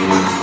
Yeah.